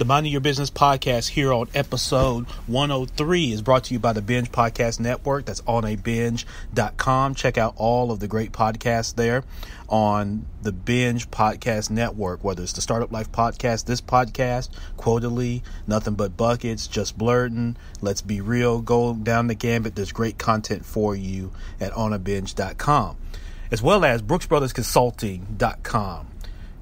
The Minding Your Business podcast here on episode 103 is brought to you by the Binge Podcast Network. That's onabinge.com. Check out all of the great podcasts there on the Binge Podcast Network, whether it's the Startup Life podcast, this podcast, Quotely, Nothing But Buckets, Just Blurting, Let's Be Real, go down the gambit. There's great content for you at onabinge.com, as well as brooksbrothersconsulting.com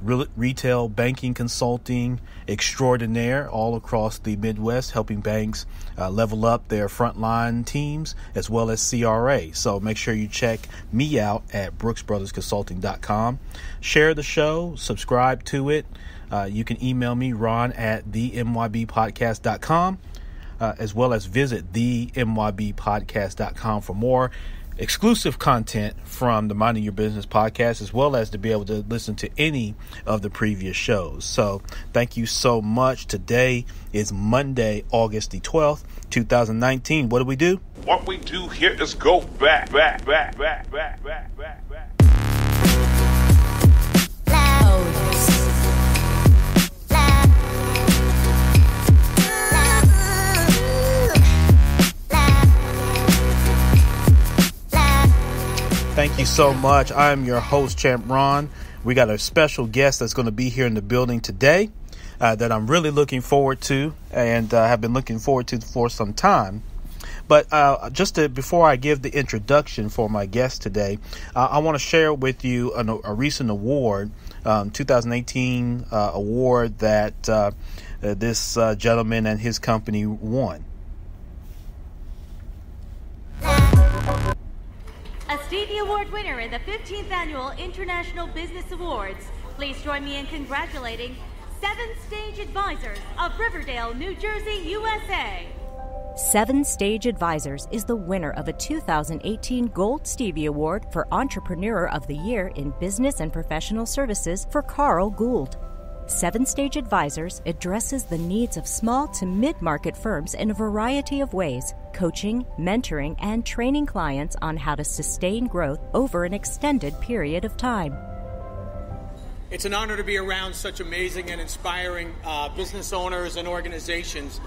retail banking consulting extraordinaire all across the Midwest, helping banks uh, level up their frontline teams as well as CRA. So make sure you check me out at brooksbrothersconsulting.com. Share the show, subscribe to it. Uh, you can email me, ron at the mybpodcast.com, uh, as well as visit the mybpodcast.com for more exclusive content from the Minding Your Business podcast, as well as to be able to listen to any of the previous shows. So, thank you so much. Today is Monday, August the 12th, 2019. What do we do? What we do here is go back, back, back, back, back, back, back, Thank you so much. I am your host, Champ Ron. We got a special guest that's going to be here in the building today uh, that I'm really looking forward to and uh, have been looking forward to for some time. But uh, just to, before I give the introduction for my guest today, uh, I want to share with you an, a recent award, um, 2018 uh, award that uh, this gentleman and his company won. A Stevie Award winner in the 15th Annual International Business Awards. Please join me in congratulating Seven Stage Advisors of Riverdale, New Jersey, USA. Seven Stage Advisors is the winner of a 2018 Gold Stevie Award for Entrepreneur of the Year in Business and Professional Services for Carl Gould. Seven Stage Advisors addresses the needs of small to mid market firms in a variety of ways, coaching, mentoring, and training clients on how to sustain growth over an extended period of time. It's an honor to be around such amazing and inspiring uh, business owners and organizations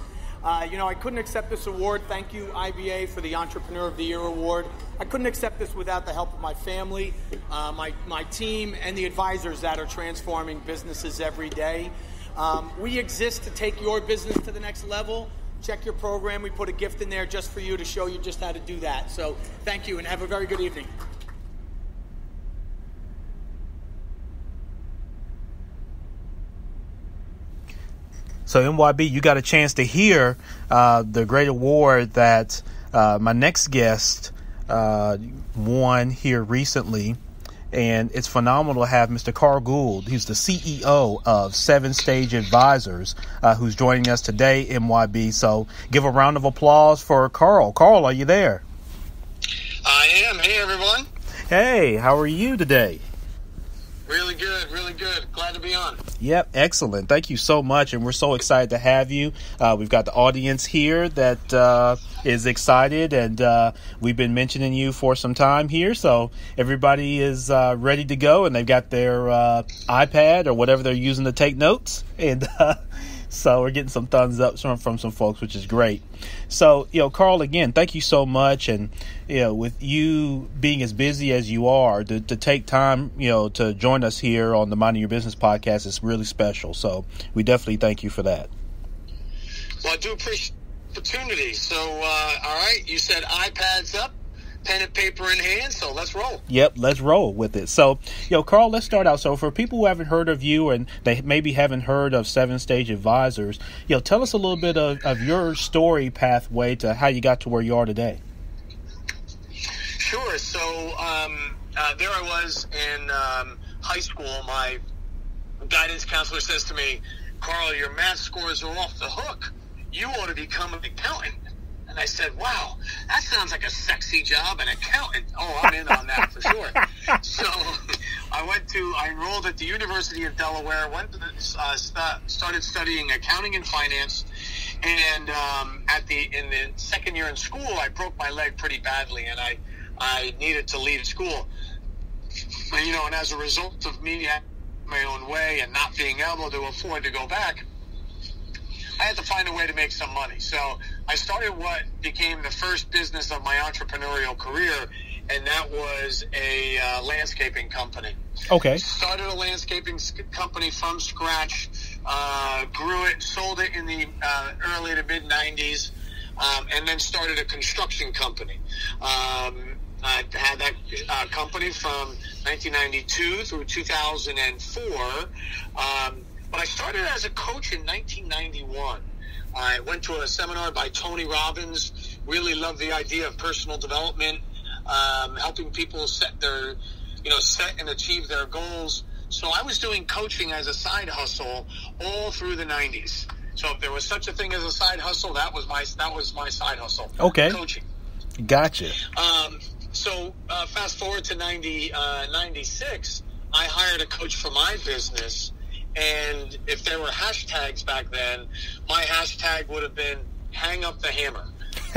uh, you know, I couldn't accept this award. Thank you, IBA, for the Entrepreneur of the Year award. I couldn't accept this without the help of my family, uh, my, my team, and the advisors that are transforming businesses every day. Um, we exist to take your business to the next level. Check your program. We put a gift in there just for you to show you just how to do that. So thank you and have a very good evening. So MYB, you got a chance to hear uh, the great award that uh, my next guest uh, won here recently. And it's phenomenal to have Mr. Carl Gould. He's the CEO of Seven Stage Advisors, uh, who's joining us today, MYB. So give a round of applause for Carl. Carl, are you there? I am. Hey, everyone. Hey, how are you today? Really good, really good. Glad to be on. Yep, excellent. Thank you so much, and we're so excited to have you. Uh, we've got the audience here that uh, is excited, and uh, we've been mentioning you for some time here. So everybody is uh, ready to go, and they've got their uh, iPad or whatever they're using to take notes, and uh, so we're getting some thumbs up from, from some folks, which is great. So, you know, Carl, again, thank you so much. And, you know, with you being as busy as you are, to, to take time, you know, to join us here on the Minding Your Business podcast is really special. So we definitely thank you for that. Well, I do appreciate the opportunity. So, uh, all right, you said iPads up pen and paper in hand. So let's roll. Yep, let's roll with it. So, yo, Carl, let's start out. So, for people who haven't heard of you and they maybe haven't heard of Seven Stage Advisors, yo, tell us a little bit of, of your story pathway to how you got to where you are today. Sure. So, um, uh, there I was in um, high school. My guidance counselor says to me, Carl, your math scores are off the hook. You ought to become an accountant. And I said, wow, that sounds like a sexy job, an accountant. Oh, I'm in on that for sure. So I went to, I enrolled at the University of Delaware, went to the, uh, st- started studying accounting and finance. And um, at the in the second year in school, I broke my leg pretty badly, and I I needed to leave school. And, you know, and as a result of me having my own way and not being able to afford to go back, I had to find a way to make some money. So I started what became the first business of my entrepreneurial career, and that was a uh, landscaping company. Okay. Started a landscaping company from scratch, uh, grew it, sold it in the uh, early to mid 90s, um, and then started a construction company. Um, I had that uh, company from 1992 through 2004. Um, but I started as a coach in 1991. I went to a seminar by Tony Robbins. Really loved the idea of personal development, um, helping people set their, you know, set and achieve their goals. So I was doing coaching as a side hustle all through the 90s. So if there was such a thing as a side hustle, that was my that was my side hustle. Okay. Coaching. Gotcha. Um, so uh, fast forward to 90, uh, 96, I hired a coach for my business and if there were hashtags back then, my hashtag would have been hang up the hammer.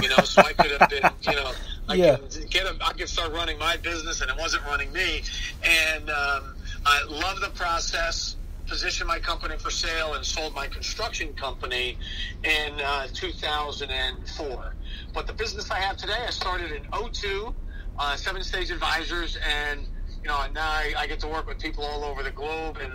You know, so I could have been, you know, I Yeah. could get a, I could start running my business and it wasn't running me. And um, I love the process. Positioned my company for sale and sold my construction company in uh, 2004. But the business I have today, I started in 02, uh, Seven Stage Advisors, and you know now I, I get to work with people all over the globe and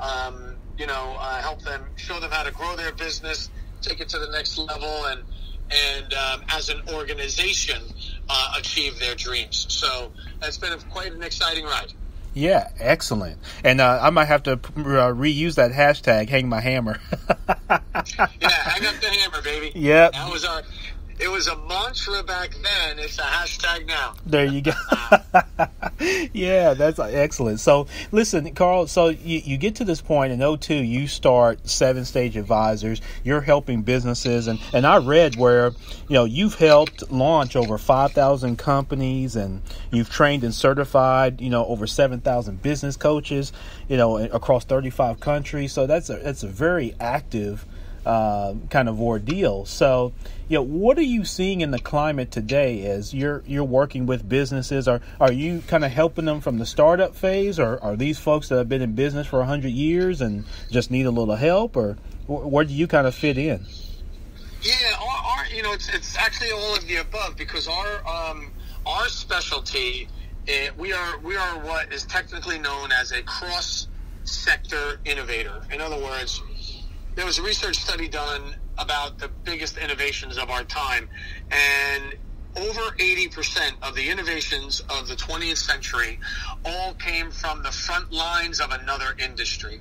um, you know uh, help them, show them how to grow their business, take it to the next level, and and um, as an organization uh, achieve their dreams. So it's been a, quite an exciting ride. Yeah, excellent. And uh, I might have to uh, reuse that hashtag, hang my hammer. Yeah, hang up the hammer, baby. Yep. That was our. It was a mantra back then. It's a hashtag now. There you go. yeah, that's excellent. So, listen, Carl, so you, you get to this point in 02, you start Seven Stage Advisors. You're helping businesses. And, and I read where, you know, you've helped launch over 5,000 companies and you've trained and certified, you know, over 7,000 business coaches, you know, across 35 countries. So that's a, that's a very active uh, kind of ordeal. So, you know, what are you seeing in the climate today as you're you're working with businesses? Are are you kind of helping them from the startup phase, or are these folks that have been in business for hundred years and just need a little help, or wh- where do you kind of fit in? Yeah, our, our you know it's it's actually all of the above because our um, our specialty eh, we are we are what is technically known as a cross sector innovator. In other words, there was a research study done about the biggest innovations of our time, and over 80% of the innovations of the 20th century all came from the front lines of another industry.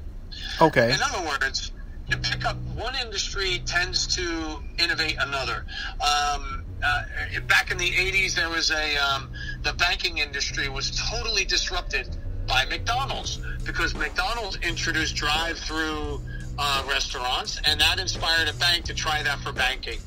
Okay. In other words, you pick up one industry tends to innovate another. Um, uh, back in the 80s, there was a um, the banking industry was totally disrupted by McDonald's because McDonald's introduced drive-through uh, restaurants, and that inspired a bank to try that for banking.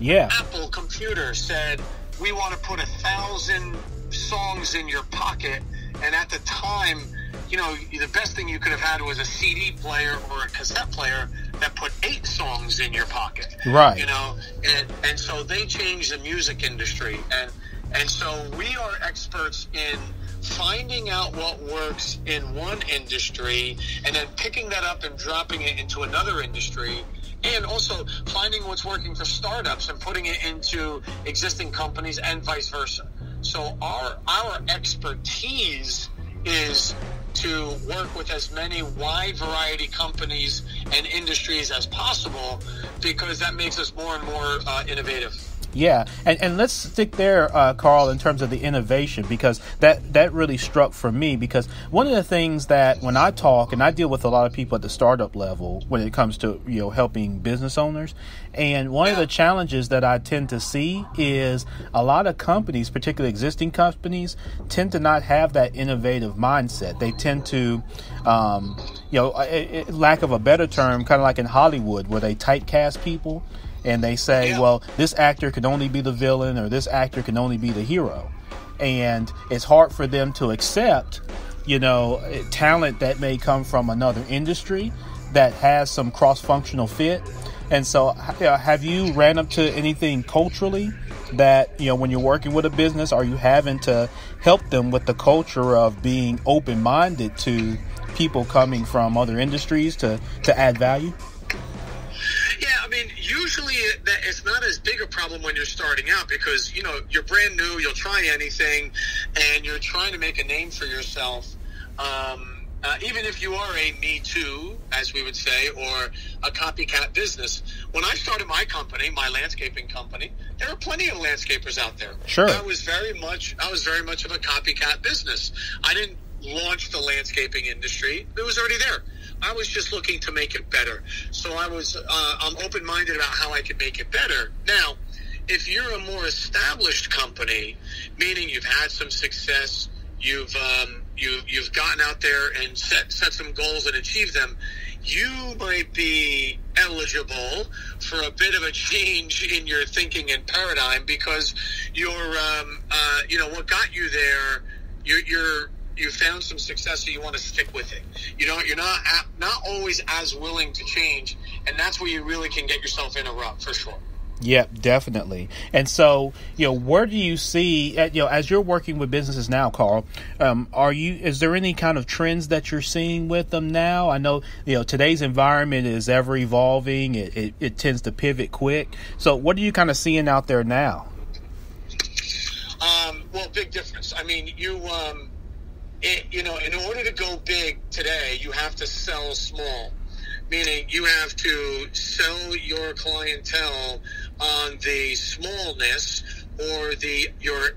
Yeah. Apple Computer said, we want to put a thousand songs in your pocket. And at the time, you know, the best thing you could have had was a CD player or a cassette player that put eight songs in your pocket. Right. You know, and, and so they changed the music industry. And, and so we are experts in finding out what works in one industry and then picking that up and dropping it into another industry and also finding what's working for startups and putting it into existing companies and vice versa. So our our expertise is to work with as many wide variety companies and industries as possible because that makes us more and more uh, innovative. Yeah, and and let's stick there, uh, Carl, in terms of the innovation because that that really struck for me because one of the things that when I talk and I deal with a lot of people at the startup level when it comes to you know helping business owners, and one of the challenges that I tend to see is a lot of companies, particularly existing companies, tend to not have that innovative mindset. They tend to, um, you know, lack of a better term, kind of like in Hollywood where they typecast people and they say, Yeah. well, this actor can only be the villain or this actor can only be the hero. And it's hard for them to accept, you know, eh, talent that may come from another industry that has some cross functional fit. And so, have you ran up to anything culturally that, you know, when you're working with a business, are you having to help them with the culture of being open minded to people coming from other industries to, to add value? Yeah, I mean, usually that it's not as big a problem when you're starting out because you know you're brand new, you'll try anything, and you're trying to make a name for yourself. Um, uh, even if you are a me too, as we would say, or a copycat business. When I started my company, my landscaping company, there were plenty of landscapers out there. Sure. I was very much, I was very much of a copycat business. I didn't launch the landscaping industry; it was already there. I was just looking to make it better. So I was, uh, I'm open minded about how I could make it better. Now, if you're a more established company, meaning you've had some success, you've um, you you've gotten out there and set set some goals and achieved them, you might be eligible for a bit of a change in your thinking and paradigm because you're um, uh, you know what got you there. You're you found some success, so you want to stick with it. You know, you're not not always as willing to change, and that's where you really can get yourself in a rut for sure. Yep, definitely. And so, you know, where do you see, uh, you know, as you're working with businesses now, Carl, um, are you, is there any kind of trends that you're seeing with them now? I know, you know, today's environment is ever evolving. It, it, it tends to pivot quick. So what are you kind of seeing out there now? Um, well, big difference. I mean, you, um, it, you know, in order to go big today, you have to sell small meaning you have to sell your clientele on the smallness or the your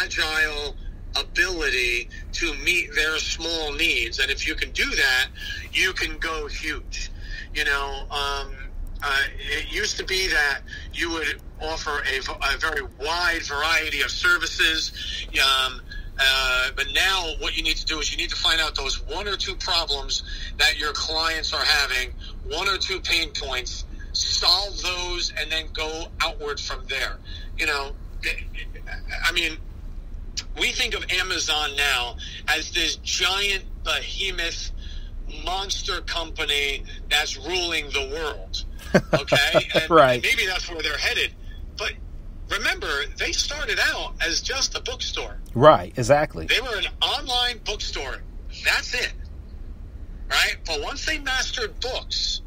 agile ability to meet their small needs. And if you can do that, you can go huge. You know, um, uh, it used to be that you would offer a, a very wide variety of services. Um, uh, but now what you need to do is you need to find out those one or two problems that your clients are having, one or two pain points, solve those, and then go outward from there. You know, I mean, we think of Amazon now as this giant behemoth monster company that's ruling the world. Okay? And right. maybe that's where they're headed. But remember, they started out as just a bookstore. Right, exactly. They were an online bookstore. That's it. Right? But once they mastered books,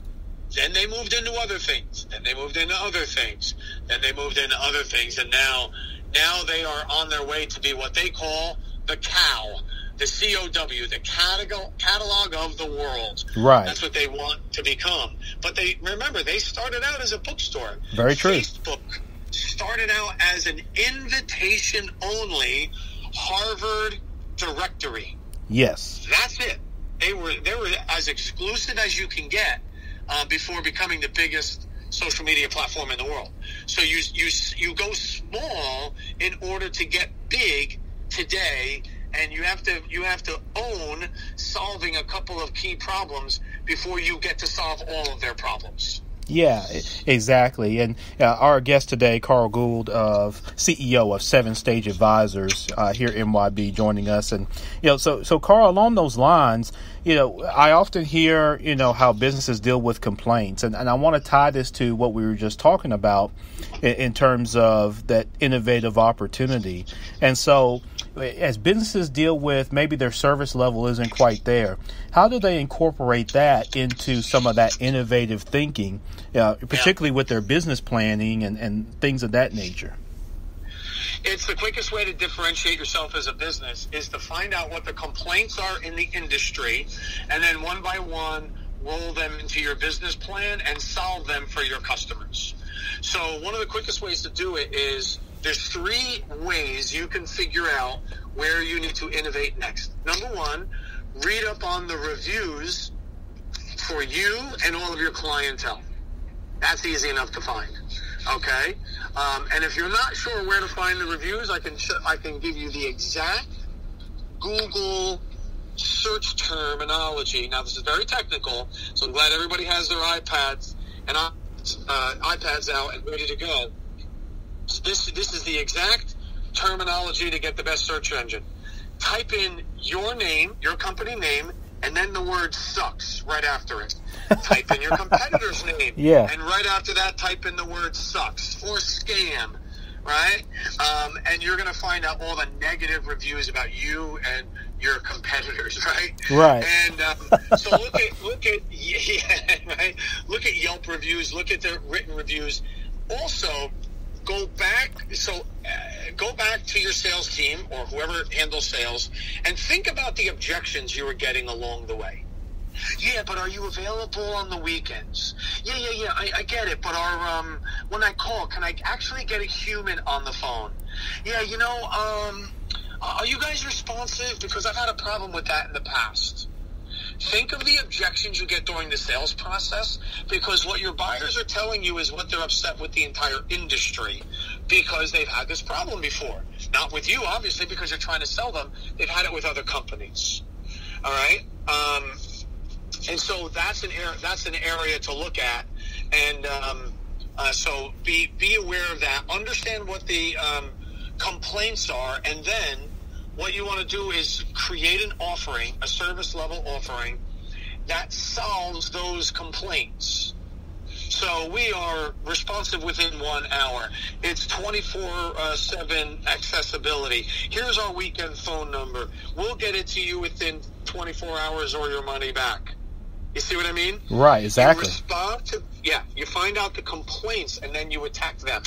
then they moved into other things. Then they moved into other things. Then they moved into other things. And now, now they are on their way to be what they call the cow, the COW, the catalog, catalog of the world. Right. That's what they want to become. But they remember they started out as a bookstore. Very true. Facebook started out as an invitation only Harvard directory. Yes. That's it. They were they were as exclusive as you can get uh, before becoming the biggest social media platform in the world. So you you you go small in order to get big today, and you have to you have to own solving a couple of key problems before you get to solve all of their problems. Yeah, exactly. And uh, our guest today, Carl Gould, of CEO of Seven Stage Advisors, uh, here at MYB, joining us. And you know, so so Carl, along those lines, you know, I often hear you know how businesses deal with complaints, and, and I want to tie this to what we were just talking about in, in terms of that innovative opportunity. And so, as businesses deal with maybe their service level isn't quite there, how do they incorporate that into some of that innovative thinking, uh, particularly with their business planning and, and things of that nature? It's the quickest way to differentiate yourself as a business is to find out what the complaints are in the industry and then one by one roll them into your business plan and solve them for your customers. So one of the quickest ways to do it is there's three ways you can figure out where you need to innovate next. Number one, read up on the reviews for you and all of your clientele. That's easy enough to find. Okay, um, and if you're not sure where to find the reviews, I can sh- I can give you the exact Google search terminology. Now this is very technical, so I'm glad everybody has their iPads and uh, iPads out and ready to go. So this this is the exact terminology to get the best search engine. Type in your name, your company name, and then the word sucks right after it. type in your competitor's name. Yeah. And right after that, type in the word sucks or scam. right? Um, and you're going to find out all the negative reviews about you and your competitors, right? Right. And um, so look at look at yeah, right. Look at Yelp reviews. Look at the written reviews. Also, go back. So uh, go back to your sales team or whoever handles sales, and think about the objections you were getting along the way. Yeah, but are you available on the weekends? Yeah, yeah, yeah. I, I get it, but are um when I call, can I actually get a human on the phone? Yeah, you know, um, are you guys responsive? Because I've had a problem with that in the past. Think of the objections you get during the sales process because what your buyers are telling you is what they're upset with the entire industry because they've had this problem before. Not with you, obviously, because you're trying to sell them. They've had it with other companies. All right. Um, and so that's an area that's an area to look at, and um, uh, so be be aware of that. Understand what the um, complaints are, and then what you want to do is create an offering, a service level offering that solves those complaints. So we are responsive within one hour. It's 24 uh, 7 accessibility. Here's our weekend phone number. We'll get it to you within 24 hours or your money back. You see what I mean? Right, exactly. You respond to, yeah, you find out the complaints and then you attack them.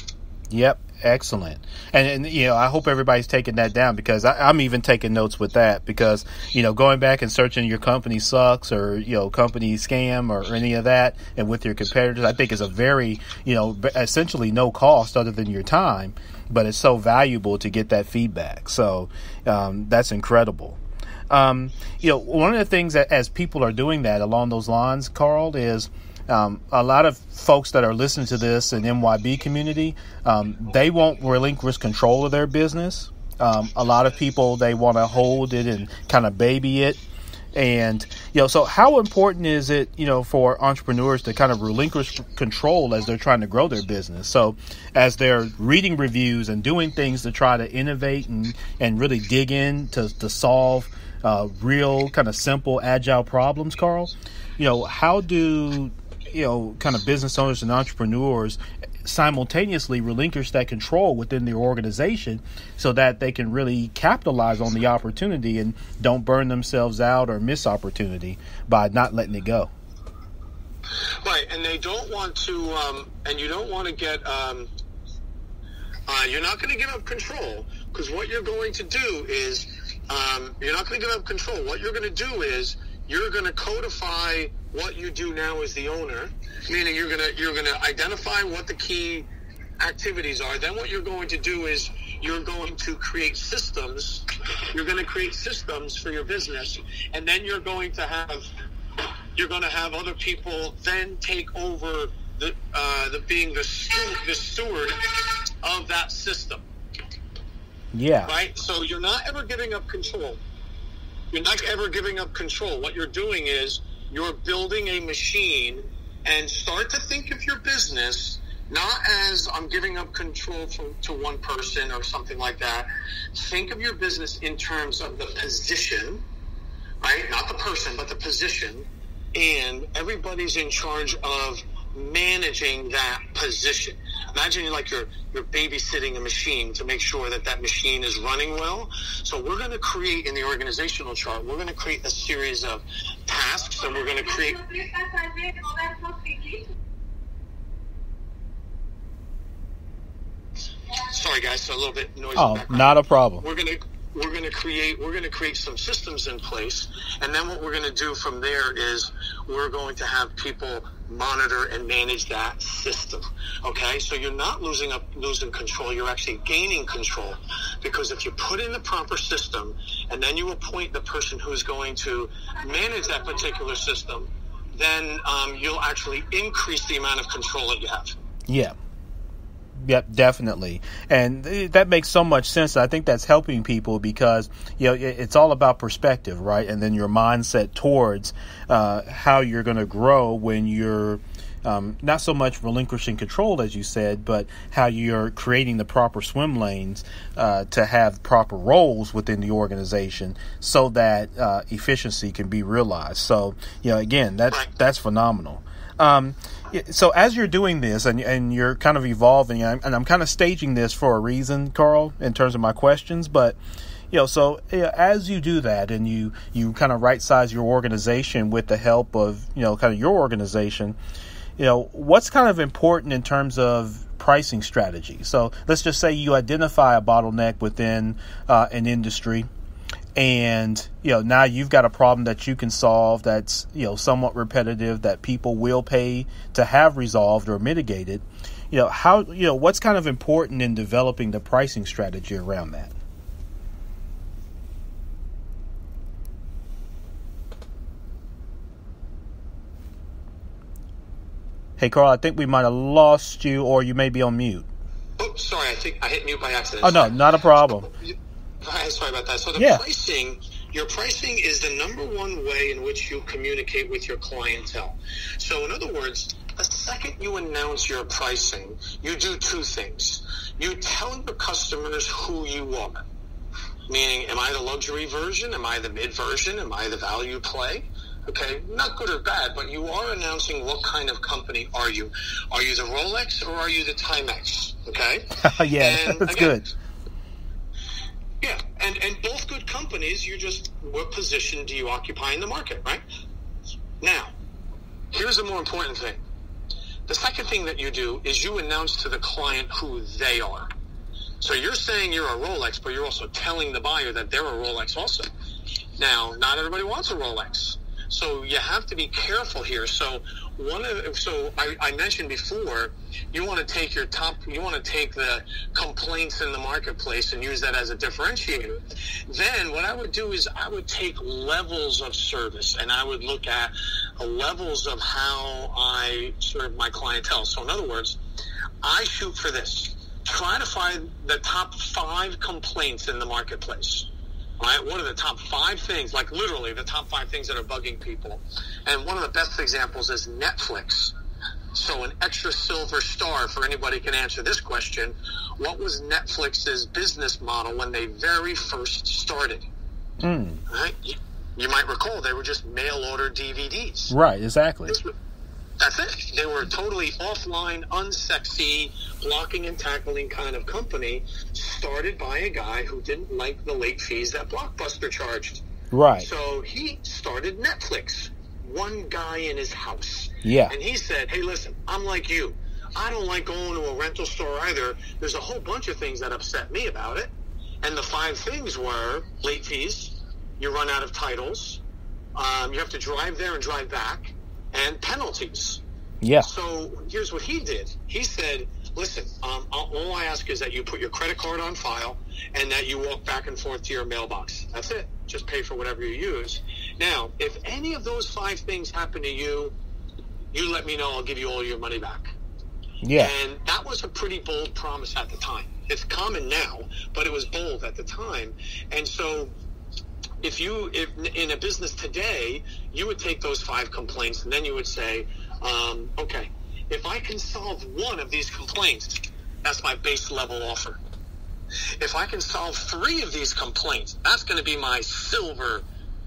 Yep, excellent. And, and you know, I hope everybody's taking that down because I, I'm even taking notes with that because you know, going back and searching your company sucks or you know, company scam or any of that, and with your competitors, I think is a very you know, essentially no cost other than your time, but it's so valuable to get that feedback. So um, that's incredible. Um, you know, one of the things that as people are doing that along those lines, Carl, is um, a lot of folks that are listening to this in MYB community, um, they won't relinquish control of their business. Um, a lot of people they want to hold it and kind of baby it, and you know, so how important is it, you know, for entrepreneurs to kind of relinquish control as they're trying to grow their business? So, as they're reading reviews and doing things to try to innovate and and really dig in to to solve uh, real kind of simple agile problems, Carl. You know, how do you know kind of business owners and entrepreneurs simultaneously relinquish that control within their organization so that they can really capitalize on the opportunity and don't burn themselves out or miss opportunity by not letting it go. Right, and they don't want to, um, and you don't want to get, um, uh, you're not going to give up control because what you're going to do is um, you're not going to give up control. What you're going to do is you're going to codify what you do now as the owner, meaning you're going to you're going to identify what the key activities are. Then what you're going to do is you're going to create systems. You're going to create systems for your business, and then you're going to have you're going to have other people then take over the uh, the being the steward, the steward of that system. Yeah. Right? So you're not ever giving up control. You're not ever giving up control. What you're doing is you're building a machine and start to think of your business not as I'm giving up control to, to one person or something like that. Think of your business in terms of the position, right? Not the person, but the position. And everybody's in charge of managing that position. Imagine like you're you're babysitting a machine to make sure that that machine is running well. So we're going to create in the organizational chart. We're going to create a series of tasks, and we're going to create. Sorry, guys, so a little bit noisy. Oh, background. not a problem. We're going to we're going to create we're going to create some systems in place and then what we're going to do from there is we're going to have people monitor and manage that system okay so you're not losing up losing control you're actually gaining control because if you put in the proper system and then you appoint the person who's going to manage that particular system then um, you'll actually increase the amount of control that you have Yeah. Yep, definitely, and th- that makes so much sense. I think that's helping people because you know it- it's all about perspective, right? And then your mindset towards uh, how you're going to grow when you're um, not so much relinquishing control, as you said, but how you're creating the proper swim lanes uh, to have proper roles within the organization, so that uh, efficiency can be realized. So, you know, again, that's that's phenomenal. Um, so as you're doing this and and you're kind of evolving, and I'm, and I'm kind of staging this for a reason, Carl, in terms of my questions, but you know, so yeah, as you do that and you you kind of right size your organization with the help of you know kind of your organization, you know, what's kind of important in terms of pricing strategy. So let's just say you identify a bottleneck within uh, an industry and you know now you've got a problem that you can solve that's you know somewhat repetitive that people will pay to have resolved or mitigated. You know how you know what's kind of important in developing the pricing strategy around that? Hey carl i think we might have lost you or you may be on mute. Oh, sorry, I think I hit mute by accident. oh no not a problem Sorry about that. So the Yeah. pricing, your pricing is the number one way in which you communicate with your clientele. So in other words, the second you announce your pricing, you do two things. You tell your customers who you are. Meaning, am I the luxury version? Am I the mid version? Am I the value play? Okay, not good or bad, but you are announcing what kind of company are you. Are you the Rolex or are you the Timex? Okay? yeah And that's again, good yeah, and and both good companies. You're just what position do you occupy in the market, right? Now, here's the more important thing. The second thing that you do is you announce to the client who they are. So you're saying you're a Rolex, but you're also telling the buyer that they're a Rolex also. Now, not everybody wants a Rolex. So you have to be careful here. So one of so I, I mentioned before, you want to take your top, you want to take the complaints in the marketplace and use that as a differentiator. Then what I would do is I would take levels of service and I would look at uh, levels of how I serve my clientele. So in other words, I shoot for this. Try to find the top five complaints in the marketplace. Right, what are the top five things, like literally the top five things that are bugging people? And one of the best examples is Netflix. So an extra silver star for anybody can answer this question. What was Netflix's business model when they very first started? Mm, Right? You, you might recall they were just mail order DVDs. right exactly This That's it. They were a totally offline, unsexy, blocking and tackling kind of company started by a guy who didn't like the late fees that Blockbuster charged. right So he started Netflix. One guy in his house. Yeah. And he said, hey, listen, I'm like you. I don't like going to a rental store either. There's a whole bunch of things that upset me about it. And the five things were late fees, you run out of titles, um, you have to drive there and drive back, and penalties. yeah So here's what he did. He said, listen, um, all all I ask is that you put your credit card on file and that you walk back and forth to your mailbox. That's it. Just pay for whatever you use. Now, if any of those five things happen to you, you let me know. I'll give you all your money back. yeah And that was a pretty bold promise at the time. It's common now, but it was bold at the time. And so if you if in a business today, you would take those five complaints and then you would say, um, okay, if I can solve one of these complaints, that's my base level offer. If I can solve three of these complaints, that's going to be my silver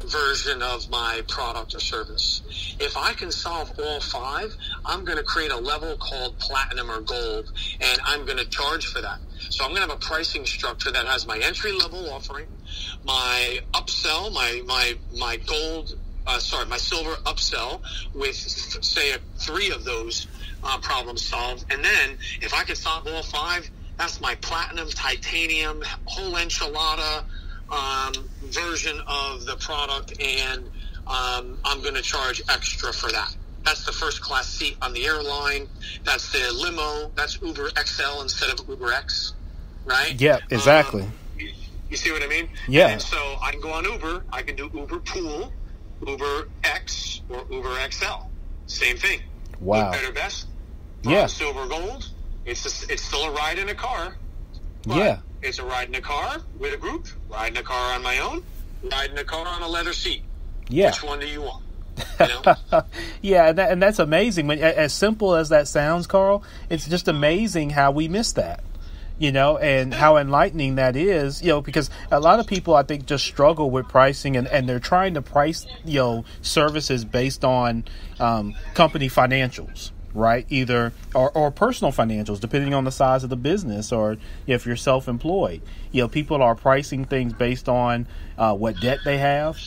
version of my product or service. If I can solve all five, I'm going to create a level called platinum or gold, and I'm going to charge for that. So I'm going to have a pricing structure that has my entry level offering, my upsell, my my my gold, uh, sorry, my silver upsell with say three of those uh, problems solved, and then if I can solve all five, that's my platinum, titanium, whole enchilada um, version of the product, and um, I'm going to charge extra for that. That's the first class seat on the airline. That's the limo. That's Uber XL instead of Uber X, right? yeah exactly Um, you, see what I mean? Yeah. And so I can go on Uber. I can do Uber Pool, Uber X, or Uber XL. Same thing. wow Good, better, best. Yeah. Silver, gold. It's a, it's still a ride in a car. yeah It's a ride in a car with a group. Ride in a car on my own. Ride in a car on a leather seat. yeah Which one do you want? You know? yeah, and, that, and that's amazing. When, as simple as that sounds, Carl, it's just amazing how we miss that. You know, and how enlightening that is, you know, because a lot of people I think just struggle with pricing and, and they're trying to price, you know, services based on um, company financials, right? Either or, or personal financials, depending on the size of the business or if you're self employed. You know, people are pricing things based on uh, what debt they have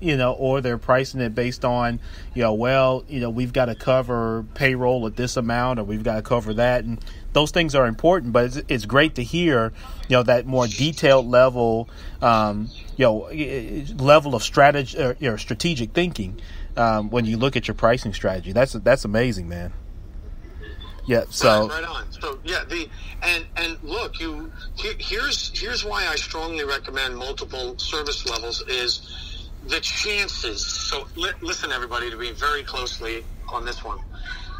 you know, or they're pricing it based on, you know, well, you know, we've got to cover payroll at this amount, or we've got to cover that, and those things are important. But it's, it's great to hear, you know, that more detailed level, um, you know, level of strategy or, or strategic thinking um, when you look at your pricing strategy. That's that's amazing, man. Yeah. So right on. So yeah, the and and look, you here's here's why I strongly recommend multiple service levels is the chances, so li- listen, everybody, to be very closely on this one.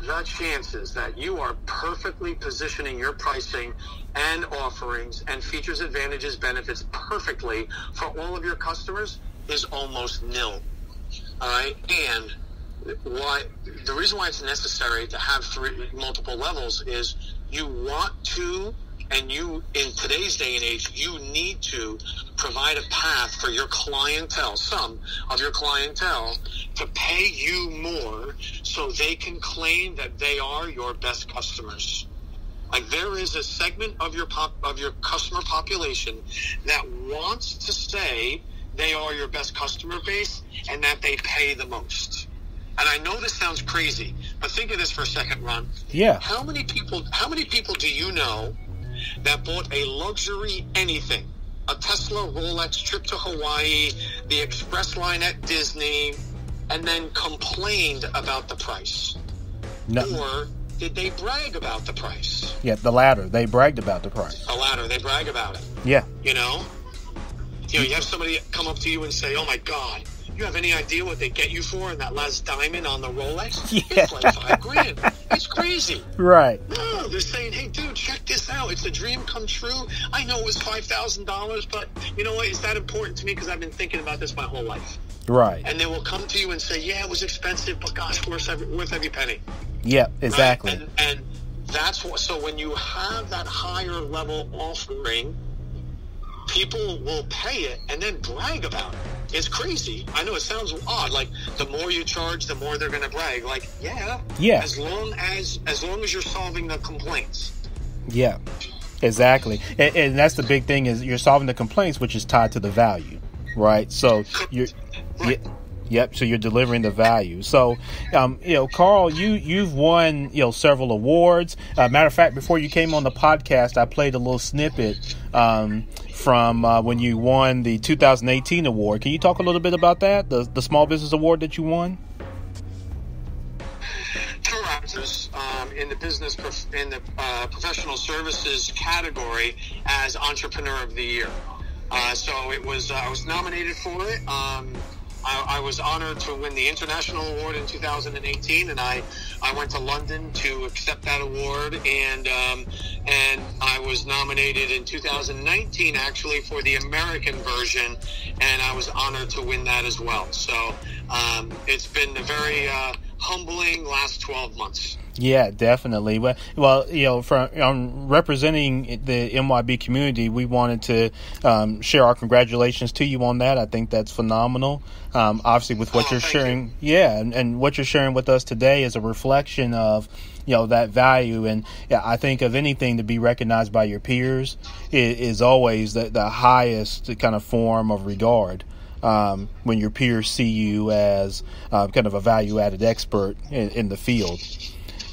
The chances that you are perfectly positioning your pricing and offerings and features, advantages, benefits perfectly for all of your customers is almost nil. All right, and why the reason why it's necessary to have three multiple levels is you want to and you, in today's day and age, you need to provide a path for your clientele, some of your clientele, to pay you more so they can claim that they are your best customers. Like there is a segment of your pop, of your customer population that wants to say they are your best customer base and that they pay the most. And I know this sounds crazy, but think of this for a second, Ron. Yeah. How many people? How many people do you know that bought a luxury anything, a Tesla Rolex trip to Hawaii, the express line at Disney, and then complained about the price? No. Or did they brag about the price? Yeah, the latter. They bragged about the price. The latter. They brag about it. Yeah. You know? You know, you have somebody come up to you and say, oh my God, you have any idea what they get you for in that last diamond on the Rolex? Yeah. It's like five grand. It's crazy. Right. No, they're saying, hey, dude, check this out. It's a dream come true. I know it was $5,000, but you know what? Is that important to me? Because I've been thinking about this my whole life. Right. And they will come to you and say, yeah, it was expensive, but gosh, worth every, worth every penny. Yeah, exactly. Right? And, and that's what, so when you have that higher level offering, people will pay it and then brag about it. It's crazy. I know it sounds odd. Like the more you charge, the more they're going to brag. Like, yeah, Yeah. As long as as long as you're solving the complaints. Yeah, exactly. And, and that's the big thing is you're solving the complaints, which is tied to the value, right? So you're, Right. yeah, yep. So you're delivering the value. So, um, you know, Carl, you you've won you know several awards. Uh, matter of fact, before you came on the podcast, I played a little snippet um, from uh, when you won the 2018 award. Can you talk a little bit about that, the the Small Business Award that you won? Correct. Um, in the business prof- in the uh, professional services category as Entrepreneur of the Year. Uh, so it was uh, I was nominated for it. Um, I, I was honored to win the international award in 2018, and I, I went to London to accept that award, and um, and I was nominated in 2019 actually for the American version, and I was honored to win that as well. So um, it's been a very uh, humbling last 12 months. Yeah, definitely. Well, well, you know, from um, representing the MYB community, we wanted to um, share our congratulations to you on that. I think that's phenomenal. Um, obviously, with what Oh, you're sharing, yeah, and, and what you're sharing with us today is a reflection of you know that value. And yeah, I think of anything to be recognized by your peers is, is always the, the highest kind of form of regard. Um, when your peers see you as uh, kind of a value-added expert in, in the field.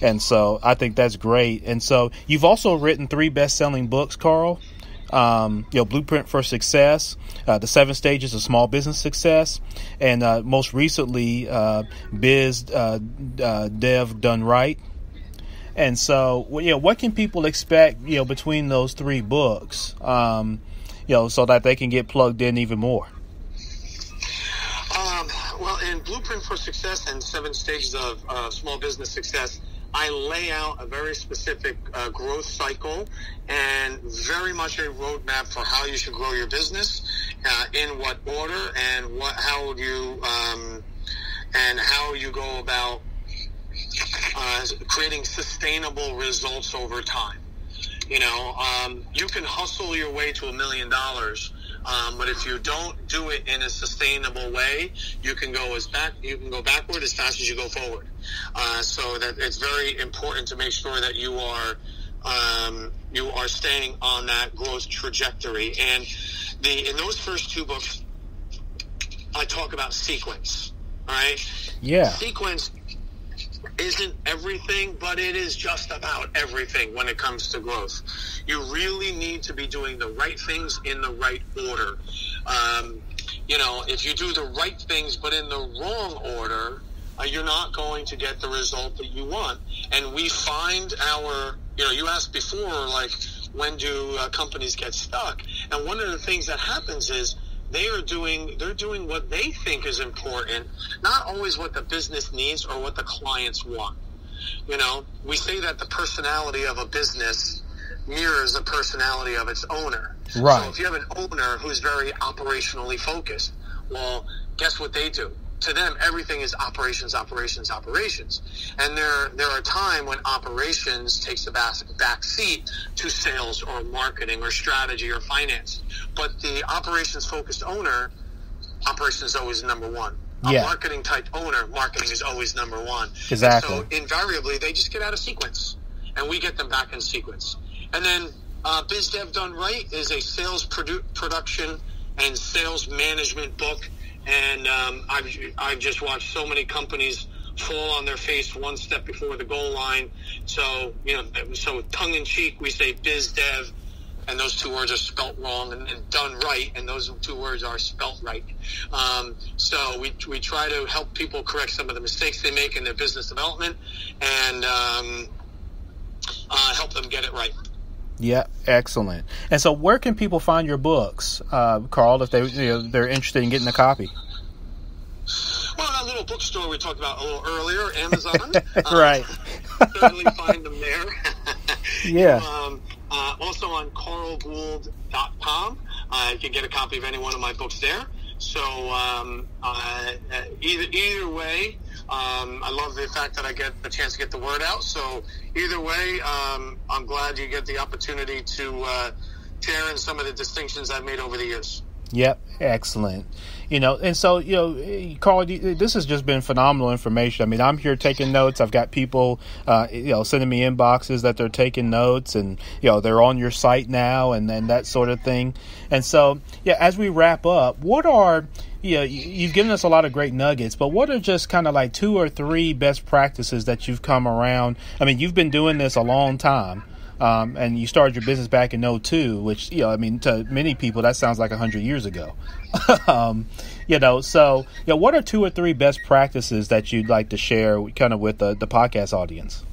And so I think that's great. And so you've also written three best-selling books, Carl. Um, you know, Blueprint for Success, uh, The Seven Stages of Small Business Success, and uh, most recently, uh, Biz uh, uh, Dev Done Right. And so, you what can people expect, you know, between those three books, um, you know, so that they can get plugged in even more? Um, well, in Blueprint for Success and Seven Stages of uh, Small Business Success, I lay out a very specific uh, growth cycle and very much a roadmap for how you should grow your business, uh, in what order, and what how you um, and how you go about uh, creating sustainable results over time. You know, um, you can hustle your way to a million dollars, um, but if you don't do it in a sustainable way, you can go as back you can go backward as fast as you go forward. Uh, so that it's very important to make sure that you are um, you are staying on that growth trajectory. And the in those first two books, I talk about sequence. All right. Yeah. Sequence isn't everything, but it is just about everything when it comes to growth. You really need to be doing the right things in the right order. Um, you know, if you do the right things but in the wrong order, uh, you're not going to get the result that you want. And we find our, you know, you asked before, like, when do uh, companies get stuck? And one of the things that happens is they are doing they're doing what they think is important, not always what the business needs or what the clients want. You know, we say that the personality of a business mirrors the personality of its owner. Right. So if you have an owner who's very operationally focused, well, guess what they do? To them, everything is operations, operations, operations. And there, there are times when operations takes a back, back seat to sales or marketing or strategy or finance. But the operations focused owner, operations is always number one. A Yeah. marketing type owner, marketing is always number one. Exactly. So invariably, they just get out of sequence, and we get them back in sequence. And then uh, Biz Dev Done Right is a sales produ- production and sales management book. And um, I've, I've just watched so many companies fall on their face one step before the goal line. So, you know, so tongue in cheek, we say Biz Dev, and those two words are spelt wrong, and, and done right, and those two words are spelt right. Um, so we, we try to help people correct some of the mistakes they make in their business development and um, uh, help them get it right. Yeah, excellent. And so, where can people find your books, uh, Carl, if they you know, they're interested in getting a copy? Well, that little bookstore we talked about a little earlier, Amazon. Right. Uh, certainly find them there. Yeah. Um, uh, also on carlgould.com. Uh, you can get a copy of any one of my books there. So um, uh, uh, either either way, um, I love the fact that I get the chance to get the word out. So either way, um, I'm glad you get the opportunity to uh, share in some of the distinctions I've made over the years. Yep, excellent. You know, and so you know, Carl, this has just been phenomenal information. I mean, I'm here taking notes. I've got people, uh, you know, sending me inboxes that they're taking notes, and you know, they're on your site now, and then that sort of thing. And so, yeah, as we wrap up, what are you- you've given us a lot of great nuggets, but what are just kind of like two or three best practices that you've come around? I mean, you've been doing this a long time. Um, and you started your business back in 02, which, you know, I mean, to many people, that sounds like 100 years ago. um, you know, so, you know, what are two or three best practices that you'd like to share kind of with the, the podcast audience?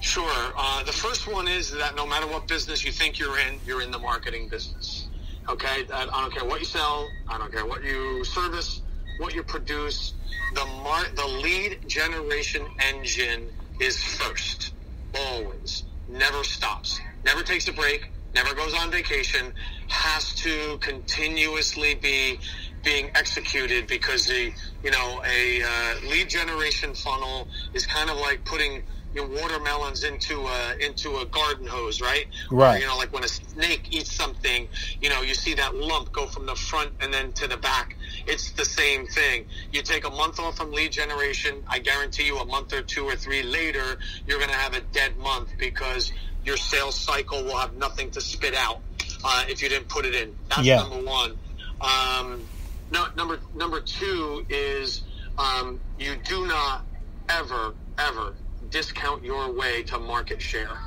Sure. Uh, the first one is that no matter what business you think you're in, you're in the marketing business. Okay? I, I don't care what you sell. I don't care what you service, what you produce. The mar- the lead generation engine is first. Always. Never stops. Never takes a break. Never goes on vacation. Has to continuously be being executed because the you know a uh, lead generation funnel is kind of like putting your watermelons into a into a garden hose, right? Right. Or, you know, like when a snake eats something, you know, you see that lump go from the front and then to the back. It's the same thing. You take a month off from lead generation, I guarantee you a month or two or three later, you're going to have a dead month because your sales cycle will have nothing to spit out uh, if you didn't put it in. That's Yeah. number one. Um, no, number number two is um, you do not ever ever discount your way to market share.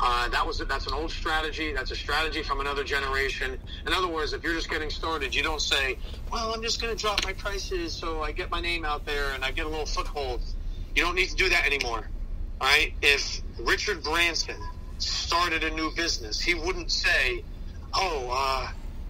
Uh, that was that's an old strategy. That's a strategy from another generation. In other words, if you're just getting started, you don't say, "Well, I'm just going to drop my prices so I get my name out there and I get a little foothold." You don't need to do that anymore. All right. If Richard Branson started a new business, he wouldn't say, "Oh, uh,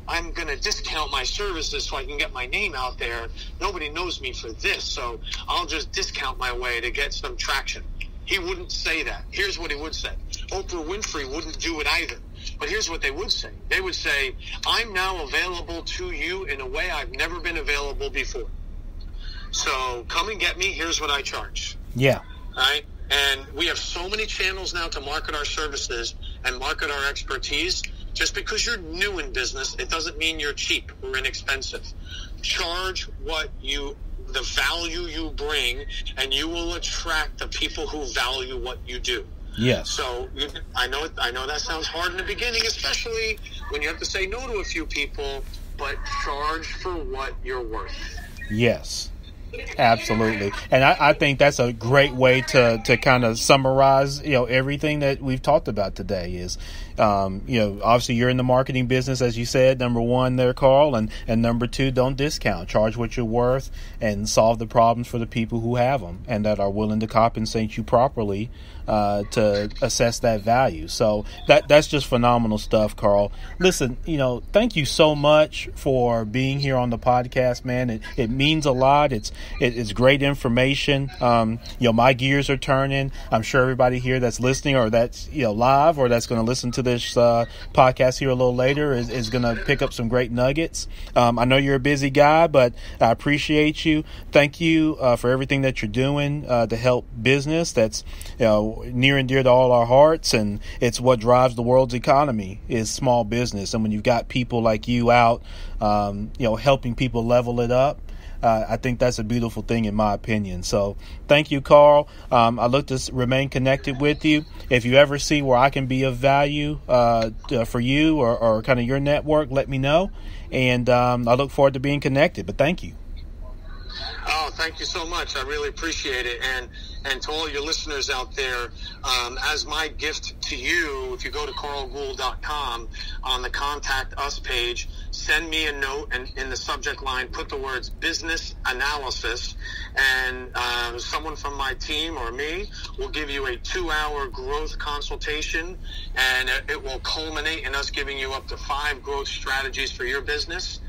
I'm going to discount my services so I can get my name out there. Nobody knows me for this, so I'll just discount my way to get some traction." He wouldn't say that. Here's what he would say. Oprah Winfrey wouldn't do it either. But here's what they would say. They would say, I'm now available to you in a way I've never been available before. So come and get me. Here's what I charge. Yeah. Right? And we have so many channels now to market our services. and market our expertise. Just because you're new in business, it doesn't mean you're cheap or inexpensive. Charge what you the value you bring, and you will attract the people who value what you do. Yes. So you, I know I know that sounds hard in the beginning, especially when you have to say no to a few people. But charge for what you're worth. Yes. Absolutely, and I, I, think that's a great way to, to kind of summarize, you know, everything that we've talked about today. Is, um, you know, obviously you're in the marketing business, as you said. Number one, there, Carl, and and number two, don't discount. Charge what you're worth, and solve the problems for the people who have them, and that are willing to compensate you properly uh, to assess that value. So that that's just phenomenal stuff, Carl. Listen, you know, thank you so much for being here on the podcast, man. It, it means a lot. It's it, it's great information. Um, you know, my gears are turning. I'm sure everybody here that's listening or that's you know live or that's going to listen to this uh, podcast here a little later is, is going to pick up some great nuggets. Um, I know you're a busy guy, but I appreciate you. Thank you uh, for everything that you're doing uh, to help business. That's you know near and dear to all our hearts, and it's what drives the world's economy is small business. And when you've got people like you out, um, you know, helping people level it up uh, I think that's a beautiful thing in my opinion. So thank you, Carl. Um, I look to remain connected with you. If you ever see where I can be of value uh, for you or, or, kind of your network, let me know. And um, I look forward to being connected. But thank you. Oh, thank you so much. I really appreciate it. And and to all your listeners out there, um, as my gift to you, if you go to carlgould.com on the contact us page, send me a note and in the subject line, put the words business analysis and uh, someone from my team or me will give you a two hour growth consultation and it will culminate in us giving you up to five growth strategies for your business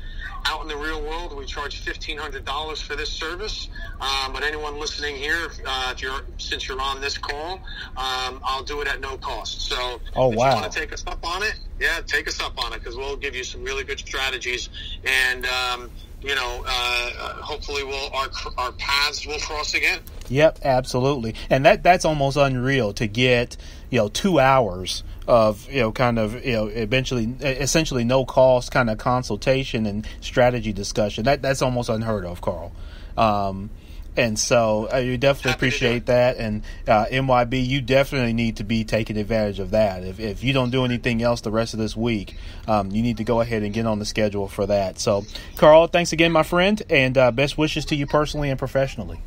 out in the real world, we charge fifteen hundred dollars for this service. Um, but anyone listening here, uh, if you're since you're on this call, um, I'll do it at no cost. So, oh if wow, you want to take us up on it? Yeah, take us up on it because we'll give you some really good strategies and. Um, you know, uh, uh hopefully, we'll our our paths will cross again. Yep, absolutely, and that that's almost unreal to get you know two hours of you know kind of you know eventually essentially no cost kind of consultation and strategy discussion. That that's almost unheard of, Carl. Um, and so uh, you definitely appreciate that. And uh, MYB, you definitely need to be taking advantage of that. If, if you don't do anything else the rest of this week, um, you need to go ahead and get on the schedule for that. So, Carl, thanks again, my friend, and uh, best wishes to you personally and professionally.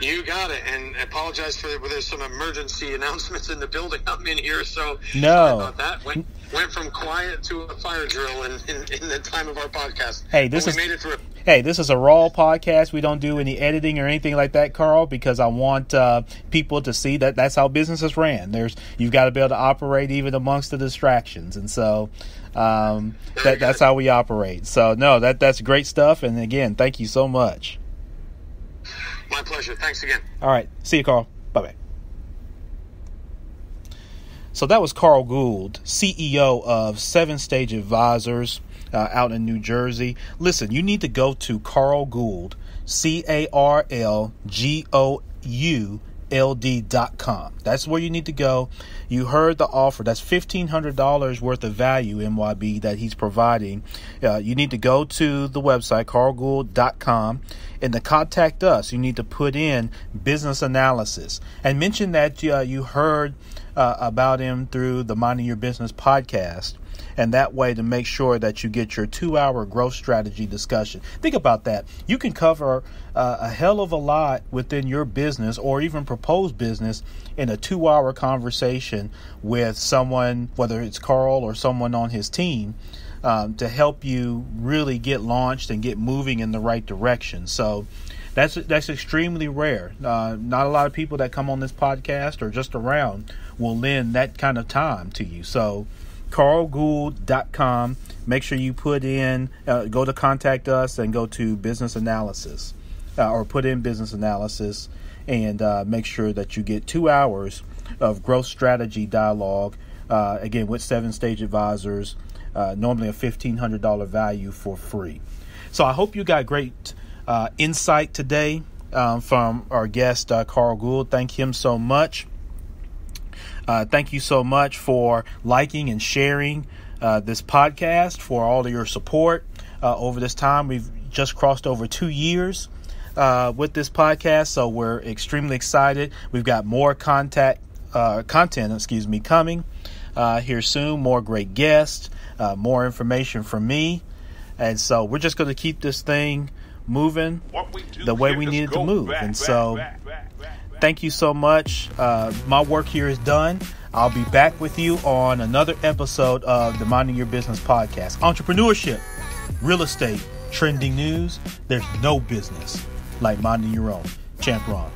You got it, and apologize for there's some emergency announcements in the building I'm in here, so no about that. Went, went from quiet to a fire drill in, in, in the time of our podcast. Hey, this is made it through. Hey, this is a raw podcast. We don't do any editing or anything like that, Carl, because I want uh, people to see that that's how businesses ran. There's you've got to be able to operate even amongst the distractions, and so um, that, that's how we operate. So no, that that's great stuff. And again, thank you so much. My pleasure. Thanks again. All right. See you, Carl. Bye bye. So that was Carl Gould, CEO of Seven Stage Advisors uh, out in New Jersey. Listen, you need to go to Carl Gould, C A R L G O U ld.com. That's where you need to go. You heard the offer. That's $1,500 worth of value, MYB, that he's providing. Uh, you need to go to the website, carlgould.com, and to contact us, you need to put in business analysis and mention that uh, you heard uh, about him through the Minding Your Business podcast and that way to make sure that you get your two hour growth strategy discussion. Think about that. You can cover uh, a hell of a lot within your business or even proposed business in a two hour conversation with someone, whether it's Carl or someone on his team. Um, to help you really get launched and get moving in the right direction. So that's that's extremely rare. Uh, not a lot of people that come on this podcast or just around will lend that kind of time to you. So carlgould.com. Make sure you put in, uh, go to contact us and go to business analysis uh, or put in business analysis and uh, make sure that you get two hours of growth strategy dialogue. Uh, again, with seven stage advisors, uh, normally a $1,500 value for free. So I hope you got great uh, insight today um, from our guest, Carl Gould. Thank him so much. Uh, thank you so much for liking and sharing uh, this podcast, for all of your support uh, over this time. We've just crossed over two years uh, with this podcast, so we're extremely excited. We've got more contact uh, content, excuse me, coming uh, here soon. More great guests, uh, more information from me, and so we're just going to keep this thing moving the way we need it to move. Back, and so, back, back, thank you so much. Uh, my work here is done. I'll be back with you on another episode of the Minding Your Business podcast. Entrepreneurship, real estate, trending news. There's no business like minding your own. Champ Ron.